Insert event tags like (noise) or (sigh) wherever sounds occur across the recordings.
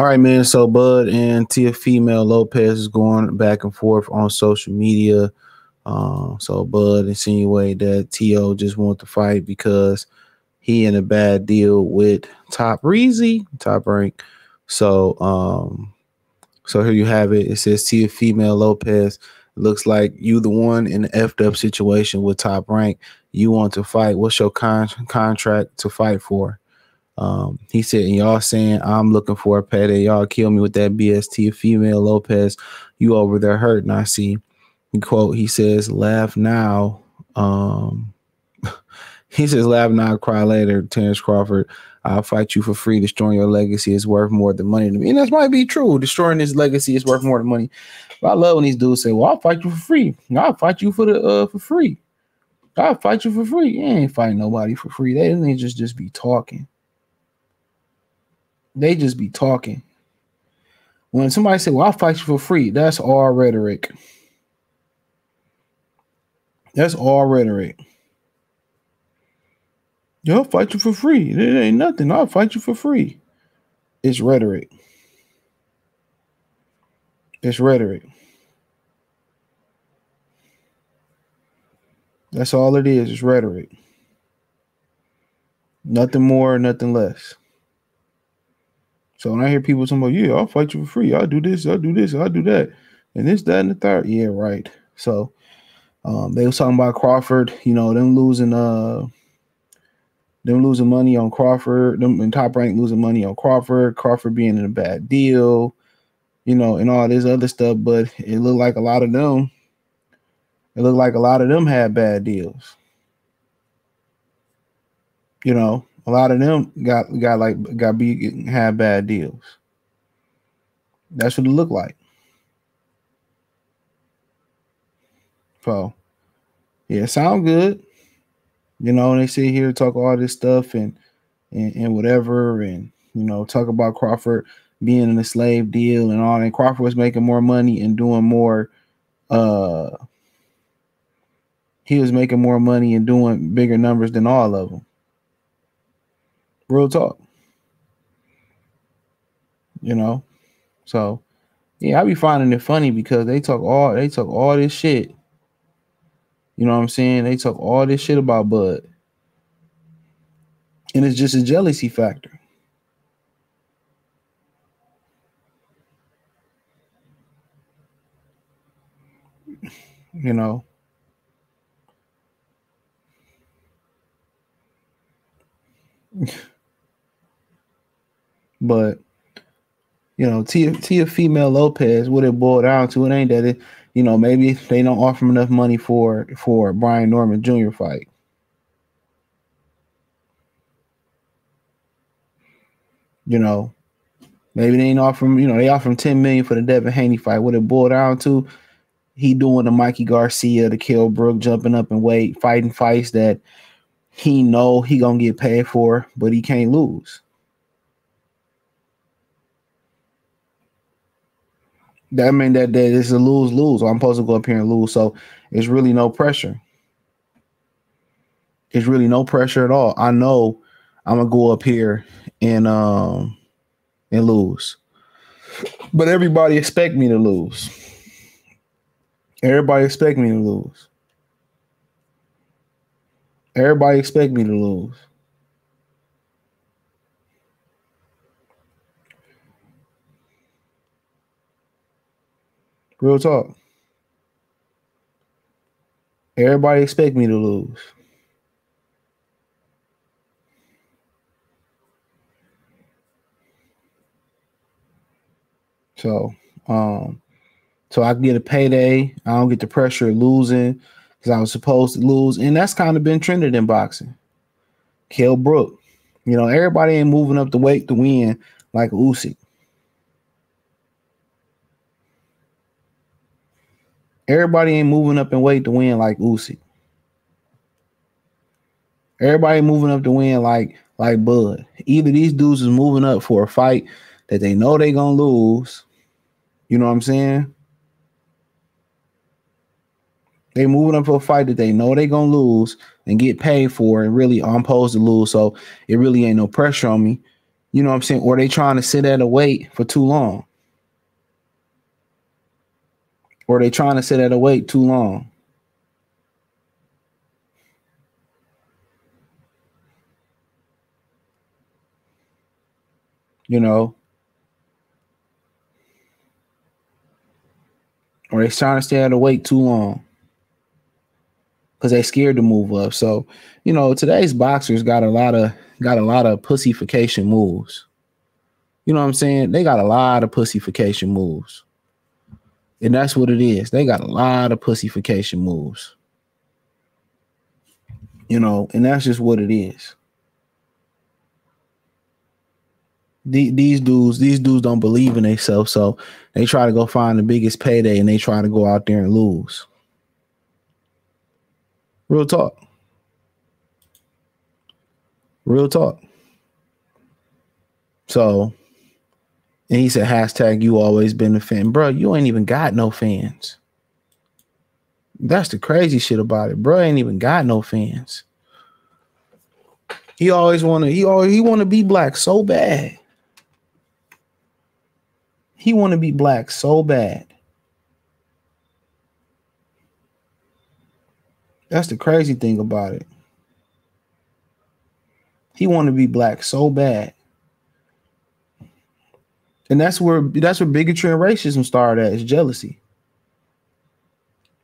All right, man. So Bud and Teofimo Lopez is going back and forth on social media. Uh, so Bud insinuated that Teo just want to fight because he in a bad deal with Top Breezy, Top Rank. So um, so here you have it. It says Teofimo Lopez. Looks like you the one in the effed up situation with Top Rank. You want to fight. What's your con- contract to fight for? Um, he said, and y'all saying I'm looking for a payday. Y'all kill me with that BST. Teofimo Lopez, you over there hurting. I see. He quote, he says, laugh now. Um, (laughs) he says, laugh now, cry later. Terence Crawford, I'll fight you for free. Destroying your legacy is worth more than money to me. And that might be true. Destroying his legacy is worth more than money. But I love when these dudes say, Well, I'll fight you for free. I'll fight you for the uh for free. I'll fight you for free. You ain't fighting nobody for free. They didn't just just be talking. They just be talking. When somebody say, Well, I'll fight you for free, that's all rhetoric. That's all rhetoric. Yo, I'll fight you for free. It ain't nothing. I'll fight you for free. It's rhetoric. It's rhetoric. That's all it is. It's rhetoric. Nothing more, nothing less. So when I hear people talking about, yeah, I'll fight you for free. I'll do this, I'll do this, I'll do that. And this, that, and the third. Yeah, right. So um, they was talking about Crawford, you know, them losing uh them losing money on Crawford, them in top rank losing money on Crawford, Crawford being in a bad deal, you know, and all this other stuff. But it looked like a lot of them, it looked like a lot of them had bad deals. You know, a lot of them got got like got be had bad deals. That's what it looked like. So yeah, sound good. You know, and they sit here talk all this stuff and and, and whatever, and you know, talk about Crawford being in a slave deal and all, and Crawford was making more money and doing more uh he was making more money and doing bigger numbers than all of them. Real talk. You know? So yeah, I be finding it funny because they talk all they talk all this shit you know what I'm saying? They talk all this shit about Bud. And it's just a jealousy factor. You know. But you know, Teofimo Lopez, what it boiled down to, it ain't that it you know, maybe they don't offer him enough money for for Brian Norman Jr. fight. You know, maybe they ain't offer you know, they offer him 10 million for the Devin Haney fight. What it boiled down to, he doing the Mikey Garcia, the Kell Brook, jumping up and wait, fighting fights that he know he gonna get paid for, but he can't lose. That mean that that it's a lose lose. I'm supposed to go up here and lose, so it's really no pressure. It's really no pressure at all. I know I'm gonna go up here and um and lose, but everybody expect me to lose. Everybody expect me to lose. Everybody expect me to lose. Real talk. Everybody expect me to lose. So, um, so I get a payday. I don't get the pressure of losing because I was supposed to lose, and that's kind of been trended in boxing. Kell Brook, you know, everybody ain't moving up the weight to win like Usyk. Everybody ain't moving up in weight to win like Usyk. Everybody moving up to win like like Bud. Either these dudes is moving up for a fight that they know they gonna lose. You know what I'm saying? They moving up for a fight that they know they gonna lose and get paid for, and really oh, I'm supposed to lose. So it really ain't no pressure on me. You know what I'm saying? Or they trying to sit at a weight for too long. Or they trying to sit at a weight too long. You know, or they trying to stay at a weight too long because they scared to move up. So, you know, today's boxers got a lot of got a lot of pussyfication moves. You know what I'm saying? They got a lot of pussyfication moves. And that's what it is. They got a lot of pussyfication moves. You know, and that's just what it is. The, these dudes, these dudes don't believe in themselves, so they try to go find the biggest payday and they try to go out there and lose. Real talk. Real talk. So, and he said, hashtag you always been a fan. Bro, you ain't even got no fans. That's the crazy shit about it. Bro ain't even got no fans. He always wanna, he always he wanna be black so bad. He wanna be black so bad. That's the crazy thing about it. He to be black so bad. And that's where that's where bigotry and racism started at is jealousy.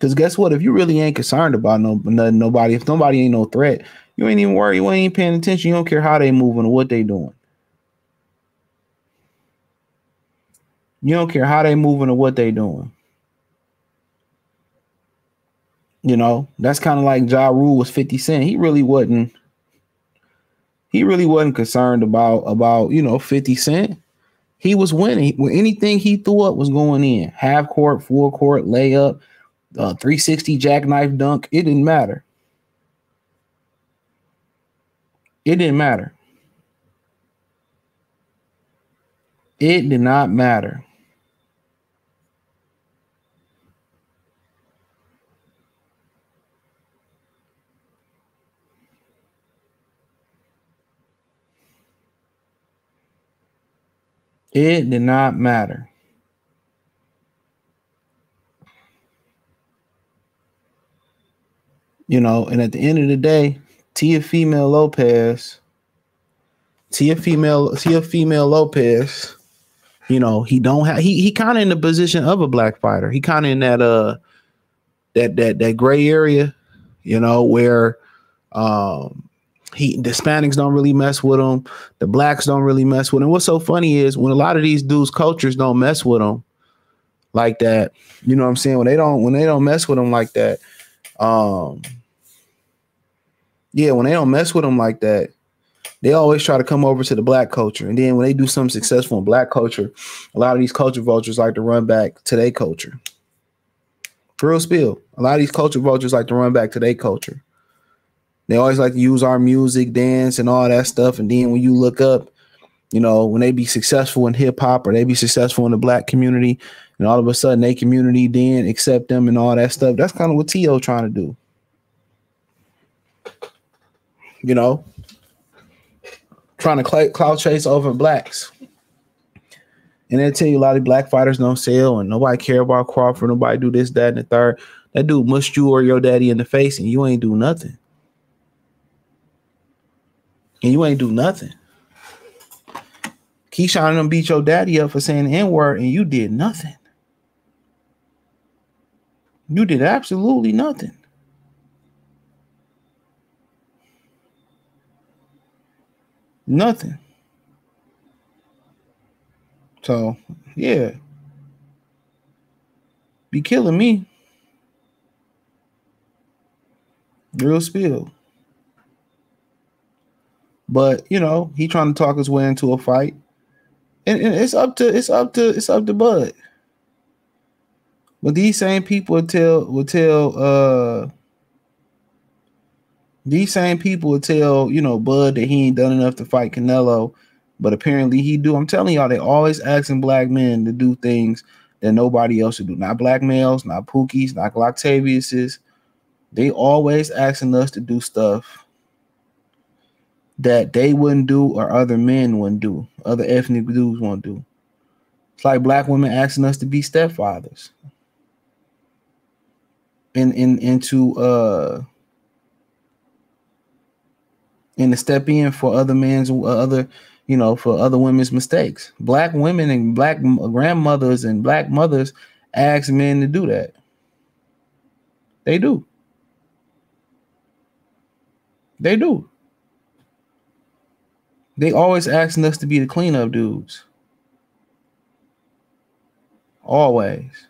Cause guess what? If you really ain't concerned about no nothing, nobody, if nobody ain't no threat, you ain't even worried, you ain't paying attention. You don't care how they moving or what they doing. You don't care how they moving or what they doing. You know, that's kind of like Ja Rule was 50 Cent. He really wasn't, he really wasn't concerned about about, you know, 50 Cent. He was winning. When anything he threw up was going in. Half court, full court, layup, uh, 360 jackknife dunk. It didn't matter. It didn't matter. It did not matter. It did not matter. You know, and at the end of the day, Teofimo Lopez, Teofimo, Tia Female Lopez, you know, he don't have he he kind of in the position of a black fighter. He kind of in that uh that that that gray area, you know, where um he the Hispanics don't really mess with him. The blacks don't really mess with him. What's so funny is when a lot of these dudes' cultures don't mess with them like that. You know what I'm saying? When they don't when they don't mess with them like that, um, yeah, when they don't mess with them like that, they always try to come over to the black culture. And then when they do something successful in black culture, a lot of these culture vultures like to run back to their culture. For real spill. A lot of these culture vultures like to run back to their culture. They always like to use our music, dance, and all that stuff. And then when you look up, you know, when they be successful in hip hop or they be successful in the black community, and all of a sudden they community then accept them and all that stuff. That's kind of what Teo trying to do. You know, trying to cl- cloud chase over blacks. And they tell you a lot of black fighters don't sell and nobody care about Crawford, nobody do this, that, and the third. That dude mushed you or your daddy in the face and you ain't do nothing and you ain't do nothing. Keyshawn and them beat your daddy up for saying the N word, and you did nothing. You did absolutely nothing. Nothing. So, yeah. Be killing me. Real spill. But you know, he trying to talk his way into a fight. And, and it's up to it's up to it's up to Bud. But these same people will tell will tell uh these same people will tell, you know, Bud that he ain't done enough to fight Canelo, but apparently he do. I'm telling y'all, they always asking black men to do things that nobody else would do. Not black males, not Pookies, not Octaviuses. They always asking us to do stuff that they wouldn't do or other men wouldn't do, other ethnic dudes won't do. It's like black women asking us to be stepfathers. And in into uh and to step in for other men's other you know for other women's mistakes black women and black grandmothers and black mothers ask men to do that they do they do they always asking us to be the cleanup dudes always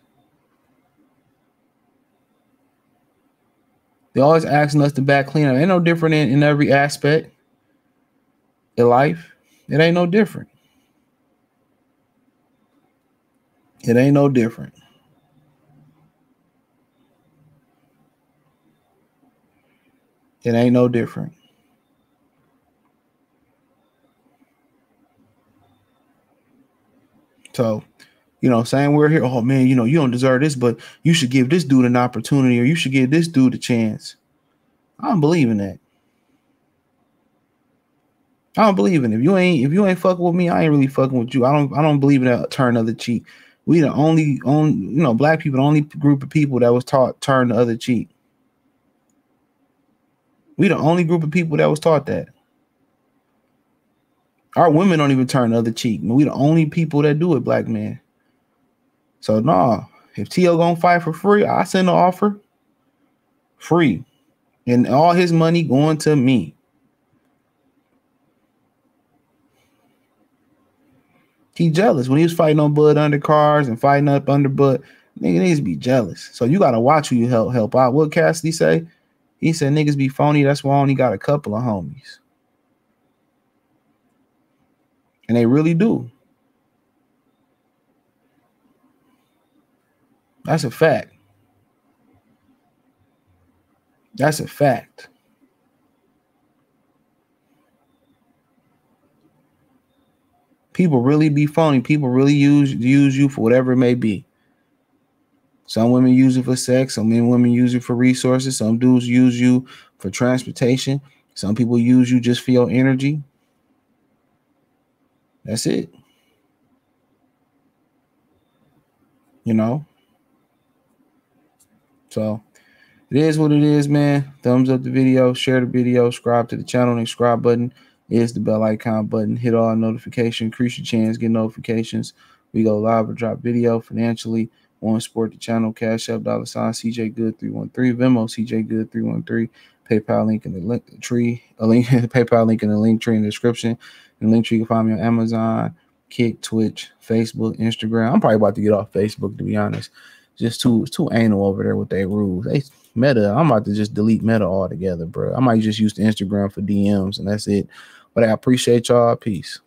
They always asking us to back clean up. Ain't no different in, in every aspect in life. It ain't no different. It ain't no different. It ain't no different. So you know, saying we're here, oh man, you know, you don't deserve this, but you should give this dude an opportunity or you should give this dude a chance. I don't believe in that. I don't believe in it. If you ain't if you ain't fucking with me, I ain't really fucking with you. I don't I don't believe in that turn other cheek. We the only on you know, black people, the only group of people that was taught turn the other cheek. We the only group of people that was taught that. Our women don't even turn the other cheek. We the only people that do it, black man. So nah, if Teo gonna fight for free, I send an offer. Free. And all his money going to me. He jealous when he was fighting on Bud undercards and fighting up under Bud. Nigga needs to be jealous. So you gotta watch who you help help out. What Cassidy say? He said niggas be phony. That's why I only got a couple of homies. And they really do. That's a fact. That's a fact. People really be phony. People really use use you for whatever it may be. Some women use it for sex. Some men women use it for resources. Some dudes use you for transportation. Some people use you just for your energy. That's it. You know, so it is what it is, man. Thumbs up the video, share the video, subscribe to the channel. Subscribe button is the bell icon button. Hit all notification, increase your chance, get notifications. We go live or drop video financially on support the channel. Cash App dollar sign CJ Good 313 Venmo CJ Good 313 PayPal link in the link tree, a link (laughs) PayPal link in the link tree in the description. And link you can find me on Amazon, Kick, Twitch, Facebook, Instagram. I'm probably about to get off Facebook to be honest just too too anal over there with their rules. They meta. I'm about to just delete meta altogether, bro. I might just use the Instagram for DMs and that's it. But I appreciate y'all. Peace.